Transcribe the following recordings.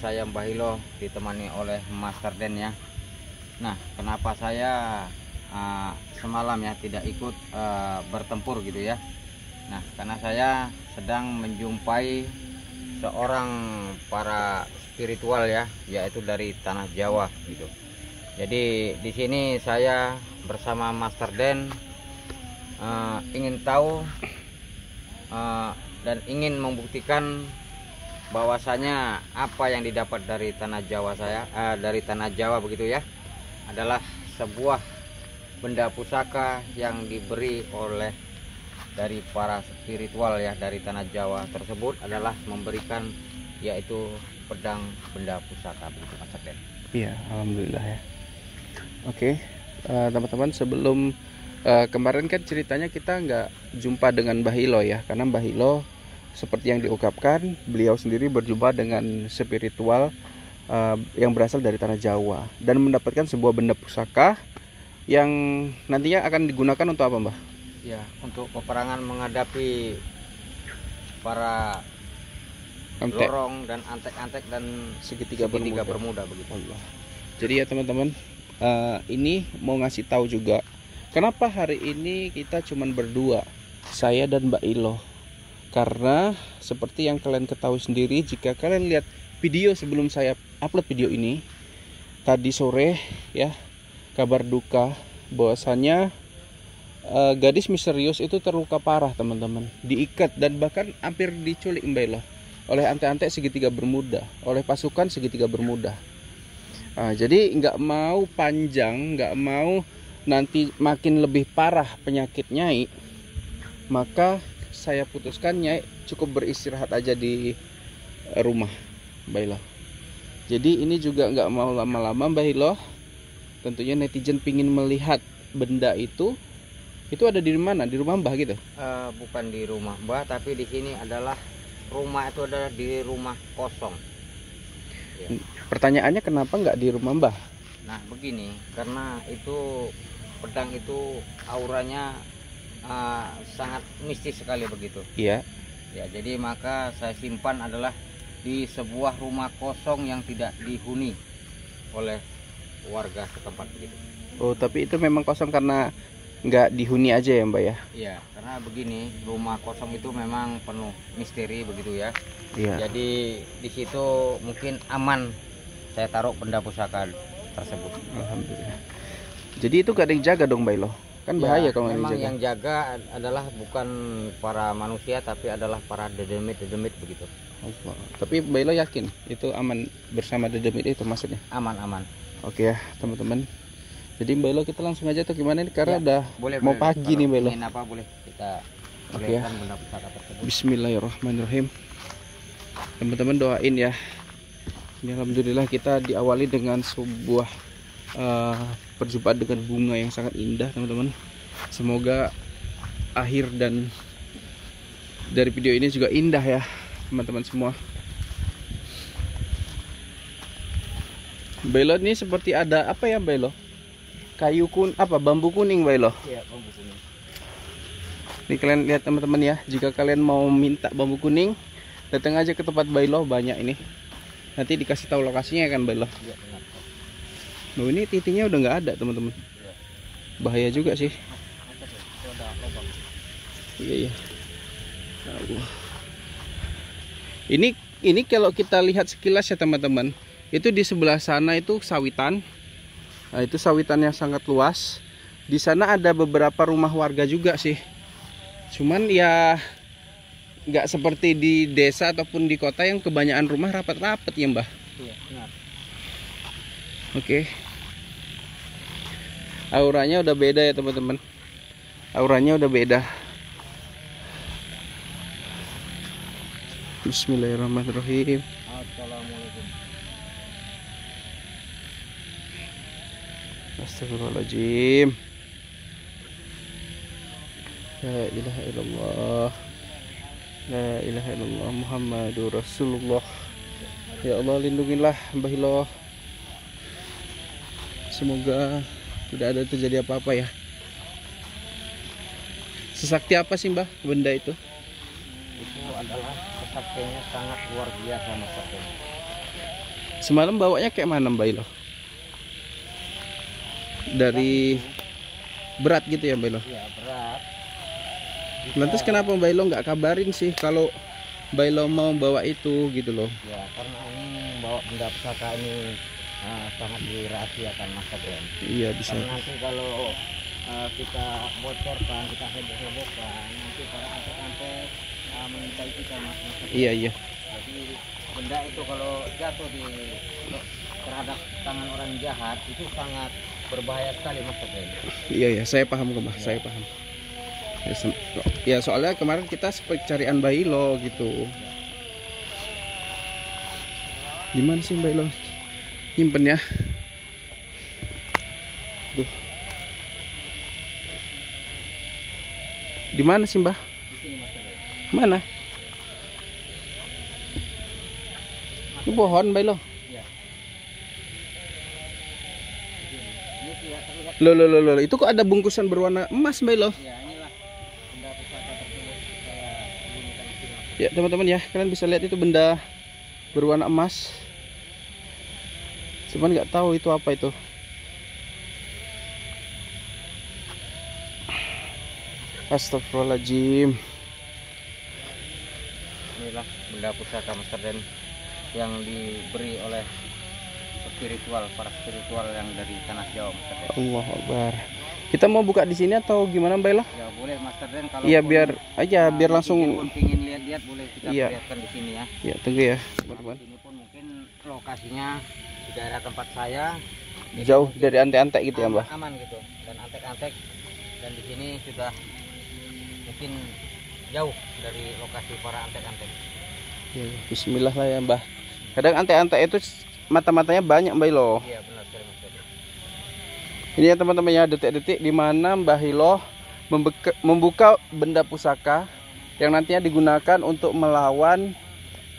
saya Mbah Hilo ditemani oleh Master Den ya. Nah, kenapa saya uh, semalam ya tidak ikut uh, bertempur gitu ya? Nah, karena saya sedang menjumpai seorang para spiritual ya, yaitu dari tanah Jawa gitu. Jadi di sini saya bersama Master Den uh, ingin tahu uh, dan ingin membuktikan bahwasanya apa yang didapat dari tanah Jawa saya uh, dari tanah Jawa begitu ya adalah sebuah benda pusaka yang diberi oleh dari para spiritual ya dari tanah Jawa tersebut adalah memberikan yaitu pedang benda pusaka begitu Mas Den. Iya, alhamdulillah ya. Oke, uh, teman-teman sebelum uh, kemarin kan ceritanya kita nggak jumpa dengan Mbah Ilo ya, karena Mbah Ilo seperti yang diungkapkan beliau sendiri berjumpa dengan spiritual uh, yang berasal dari tanah Jawa dan mendapatkan sebuah benda pusaka yang nantinya akan digunakan untuk apa Mbah? Ya untuk peperangan menghadapi para antek. lorong dan antek-antek dan segitiga, segitiga bermuda. bermuda begitu. Allah. Jadi ya teman-teman uh, ini mau ngasih tahu juga kenapa hari ini kita cuman berdua saya dan Mbak Ilo karena seperti yang kalian ketahui sendiri jika kalian lihat video sebelum saya upload video ini tadi sore ya kabar duka bahwasanya uh, gadis misterius itu terluka parah teman-teman. Diikat dan bahkan hampir diculik Mbak oleh ante-ante segitiga bermuda oleh pasukan segitiga bermuda. Nah, jadi nggak mau panjang nggak mau nanti makin lebih parah penyakit nyai maka saya putuskan Nyai cukup beristirahat aja di eh, rumah Mbak jadi ini juga nggak mau lama-lama Mbak Hilo tentunya netizen pingin melihat benda itu. Itu ada di mana? Di rumah Mbah gitu? Uh, bukan di rumah Mbah tapi di sini adalah rumah itu adalah di rumah kosong. Ya. pertanyaannya kenapa nggak di rumah Mbah? Nah begini karena itu pedang itu auranya uh, sangat mistis sekali begitu. Iya. Ya, jadi maka saya simpan adalah di sebuah rumah kosong yang tidak dihuni oleh warga setempat begitu. Oh, tapi itu memang kosong karena nggak dihuni aja ya, Mbak ya? Iya, karena begini, rumah kosong itu memang penuh misteri begitu ya. Iya. Jadi di situ mungkin aman saya taruh benda pusaka tersebut. Alhamdulillah. Jadi itu gak ada yang jaga dong, Mbak Lo? Kan ya, bahaya ya, kalau memang yang jaga adalah bukan para manusia tapi adalah para dedemit dedemit begitu. Allah. tapi Bailo yakin itu aman bersama dedemit itu maksudnya? Aman aman. Oke ya teman-teman. Jadi Bailo kita langsung aja tuh gimana nih? Karena ya, udah boleh, mau boleh, pagi nih Bailo apa boleh. Kita oke ya. Bismillahirrahmanirrahim. Teman-teman doain ya. Ini Alhamdulillah kita diawali dengan sebuah uh, perjumpaan dengan bunga yang sangat indah teman-teman. Semoga akhir dan dari video ini juga indah ya teman-teman semua. Belo ini seperti ada apa ya Belo kayu kun apa bambu kuning Belo iya bambu kuning. Ini kalian lihat teman-teman ya. Jika kalian mau minta bambu kuning datang aja ke tempat Bailo banyak ini. Nanti dikasih tahu lokasinya kan Bailo ya, Loh ini titiknya udah nggak ada teman-teman. Bahaya juga sih. Iya iya. Ini ini kalau kita lihat sekilas ya teman-teman, itu di sebelah sana itu sawitan. Nah, itu sawitannya sangat luas. Di sana ada beberapa rumah warga juga sih. Cuman ya nggak seperti di desa ataupun di kota yang kebanyakan rumah rapat-rapat ya mbah. Iya benar. Oke. Auranya udah beda ya teman-teman. Auranya udah beda. Bismillahirrahmanirrahim. Assalamualaikum. Astagfirullahaladzim. La ilaha illallah. La ilaha illallah Muhammadur Rasulullah. Ya Allah lindungilah Mbah semoga tidak ada terjadi apa-apa ya sesakti apa sih mbah benda itu itu adalah kesaktiannya sangat luar biasa mas Semalam bawanya kayak mana Mbak Ilo? Dari berat gitu ya Mbak Ilo? ya berat Lantas kenapa Mbak Ilo nggak kabarin sih kalau Mbak Ilo mau bawa itu gitu loh? ya karena ini bawa benda pusaka ini eh, sangat dirahasiakan mas Adrian Iya bisa. karena nanti kalau eh, kita bocorkan kita heboh-hebohkan nanti para antek-antek uh, mengintai kita mas, mas. Iya iya. jadi benda itu kalau jatuh di terhadap tangan orang jahat itu sangat berbahaya sekali mas Adrian. Iya ya, saya paham kok, Mbak. Saya paham. Ya, ya soalnya kemarin kita carian Mbak Ilo gitu. Gimana sih Mbak Ilo? Nyimpen ya. Duh. Di mana sih Adrian. Mana? Ini pohon Mbak terlihat Loh, loh, loh, loh. Itu kok ada bungkusan berwarna emas Mbak mas Ya teman-teman ya kalian bisa lihat itu benda berwarna emas. Cuman nggak tahu itu apa itu. Astagfirullahaladzim. inilah benda pusaka Master Den yang diberi oleh spiritual para spiritual yang dari tanah Jawa Master Den. Allah Akbar. Kita mau buka di sini atau gimana Mbak Ilo? Ya boleh Master Den kalau Iya biar aja ah, biar langsung. pun pingin lihat-lihat boleh kita Iya. lihatkan di sini ya. Ya tunggu ya Nah, teman-teman. Ini pun mungkin lokasinya di daerah tempat saya Jadi Jauh dari antek-antek gitu ya aman, Mbak. aman gitu dan antek-antek dan di sini sudah mungkin jauh dari lokasi para antek-antek. Ya, Bismillah lah ya Mbak. Kadang antek-antek itu mata-matanya banyak Mbak Ilo. Iya benar sekali Mas. Ini ya teman-teman ya detik-detik di mana Mbah Hilo membuka benda pusaka yang nantinya digunakan untuk melawan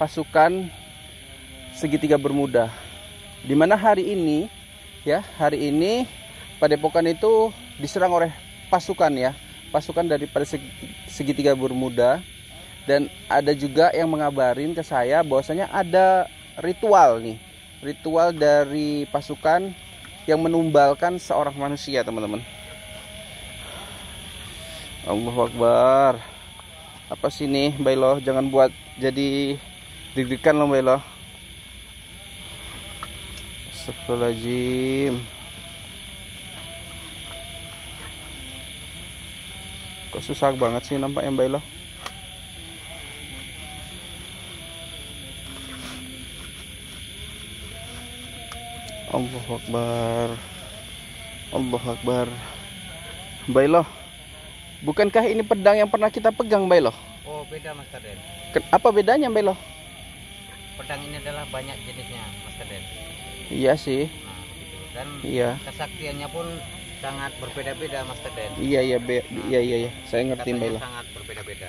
pasukan segitiga bermuda. Di mana hari ini ya, hari ini Padepokan itu diserang oleh pasukan ya, pasukan segi- segitiga bermuda. Dan ada juga yang mengabarin ke saya bahwasanya ada ritual nih, ritual dari pasukan yang menumbalkan seorang manusia teman-teman. Allahu Akbar. Apa sih nih Bailo jangan buat jadi deg-degan loh Bailo Astagfirullahaladzim kok susah banget sih nampaknya Bailo Allahu Akbar Allahu Akbar Bailo Bukankah ini pedang yang pernah kita pegang Bailo? Oh beda Mas Den. Ken- Apa bedanya Bailo? Pedang ini adalah banyak jenisnya Mas Den. Iya sih. Nah begitu dan Iya. kesaktiannya pun sangat berbeda-beda Mas Den. Iya iya be- iya iya iya. Saya ngerti Katanya Bailo sangat berbeda-beda.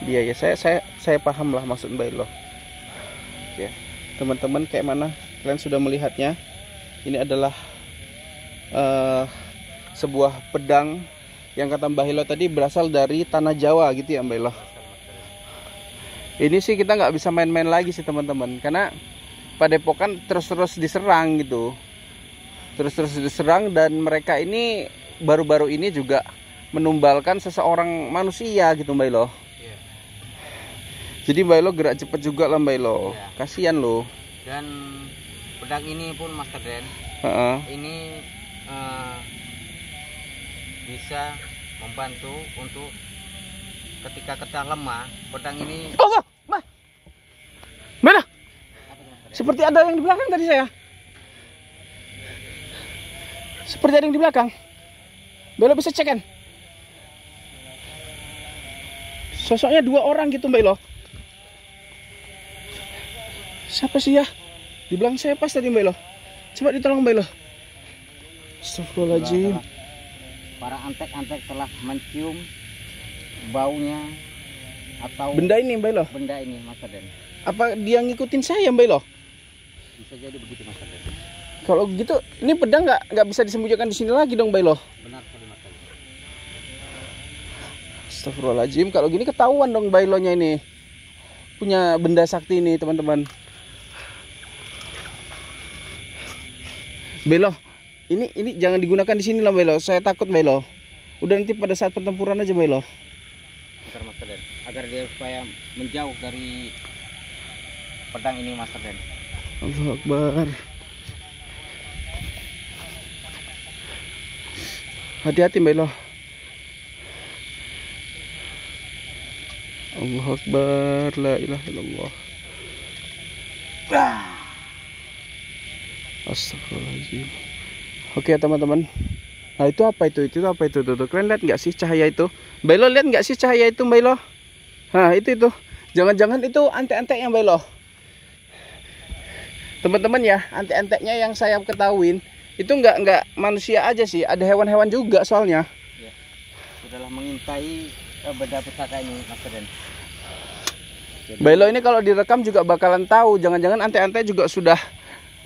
Iya ya saya saya saya paham lah maksud Bailo Oke teman-teman kayak mana? Kalian sudah melihatnya. Ini adalah eh, sebuah pedang yang kata Mbah Hilo tadi berasal dari tanah Jawa gitu ya Mbah Hilo ini sih kita nggak bisa main-main lagi sih teman-teman. Karena padepokan terus-terus diserang gitu terus-terus diserang dan mereka ini baru-baru ini juga menumbalkan seseorang manusia gitu Mbak Ilo Iya. jadi Mbak Ilo gerak cepet juga lah Mbak Ilo Iya. kasihan loh Dan pedang ini pun Mas Den Heeh. ini eh, bisa membantu untuk ketika kita lemah pedang ini Allah Mbak mana apa tuh, Mas Den? Seperti ada yang di belakang tadi saya. Seperti ada yang di belakang. Mbak Ilo bisa cek kan? Sosoknya dua orang gitu Mbak Ilo. Siapa sih ya? Di belakang saya pas tadi Mbak Ilo. Coba ditolong Mbak Ilo. Astagfirullahaladzim. Para antek-antek telah mencium baunya atau benda ini Mbak Ilo? benda ini Mas Den apa dia ngikutin saya Mbak Ilo bisa jadi begitu Mas kalau gitu ini pedang nggak nggak bisa disembunyikan di sini lagi dong Mbak Ilo benar sekali Mas Astagfirullahaladzim kalau gini ketahuan dong Mbak Ilonya ini punya benda sakti ini teman-teman Belo, ini ini jangan digunakan di sini lah Belo. Saya takut Belo. Udah nanti pada saat pertempuran aja Belo. Bentar Master Den. Agar dia supaya menjauh dari pedang ini Master Den. Allahu Akbar. Hati-hati Belo. Allahu Akbar, la ilaha illallah. Astagfirullahaladzim. Oke teman-teman. Nah itu apa itu? Itu apa itu? Tuh, tuh. Kalian lihat nggak sih cahaya itu? Bailo lihat nggak sih cahaya itu Bailo? Nah itu itu. Jangan-jangan itu antek-anteknya Bailo. Teman-teman ya, antek-anteknya yang saya ketahuin itu nggak nggak manusia aja sih, ada hewan-hewan juga soalnya. Sudahlah mengintai eh, benda pusaka ini Master Den. Ini kalau direkam juga bakalan tahu. Jangan-jangan antek-antek juga sudah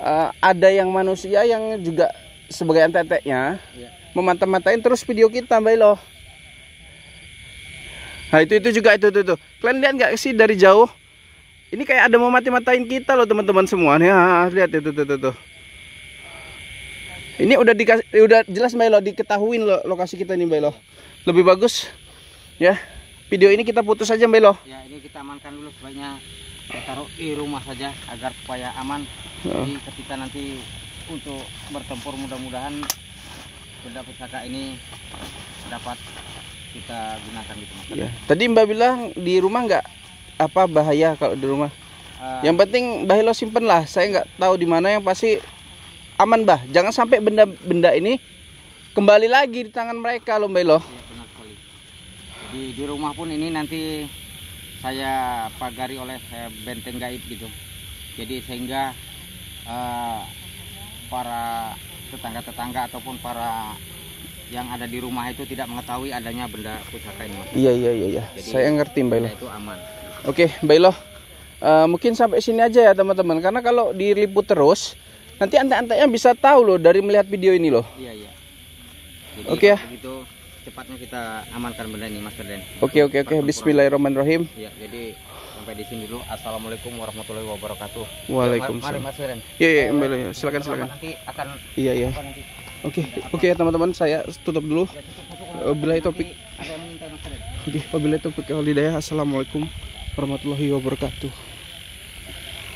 eh, ada yang manusia yang juga sebagai antek-anteknya Iya. memantau-mantain terus video kita, Bailo. Nah itu itu juga itu itu, itu. Kalian lihat nggak sih dari jauh? Ini kayak ada mau mati-matain kita loh teman-teman semua. Nih, ah, lihat itu tuh tuh tuh. Ini udah dikasih udah jelas Bailo diketahuin lo lokasi kita nih Bailo. Lebih bagus ya. Video ini kita putus aja Bailo. Ya ini kita amankan dulu sebaiknya kita taruh di rumah saja agar supaya aman. Oh. Jadi ketika nanti untuk bertempur mudah-mudahan benda pusaka ini dapat kita gunakan gitu. Ya. Tadi Mbak bilang di rumah nggak apa bahaya kalau di rumah. Eh, Yang penting Bahilo simpen lah. Saya nggak tahu di mana yang pasti aman bah. Jangan sampai benda-benda ini kembali lagi di tangan mereka loh Bahilo. iya, benar sekali. Jadi di rumah pun ini nanti saya pagari oleh eh, benteng gaib gitu. Jadi sehingga eh, para tetangga-tetangga ataupun para yang ada di rumah itu tidak mengetahui adanya benda pusaka ini. Iya iya iya. iya. Jadi, Saya ngerti Bahilo. Benda itu aman. Oke Bahilo. Eh, mungkin sampai sini aja ya teman-teman. Karena kalau diliput terus nanti ante-antenya bisa tahu loh dari melihat video ini loh. Iya iya. Jadi Oke ya. begitu cepatnya kita amankan benda ini Mas Den. Oke oke oke. Bismillahirrahmanirrahim. Ya, jadi sampai di sini dulu. Assalamualaikum warahmatullahi wabarakatuh. Waalaikumsalam. Mari Mas Den. Iya iya Bahilo. ya. Silakan silakan. Nanti akan Iya iya. Oke oke ya teman-teman. Saya tutup dulu. Ya. Wabillahi yang mengintai Mas Den. Oke, wabillahi taufiq wal hidayah. Assalamualaikum warahmatullahi wabarakatuh.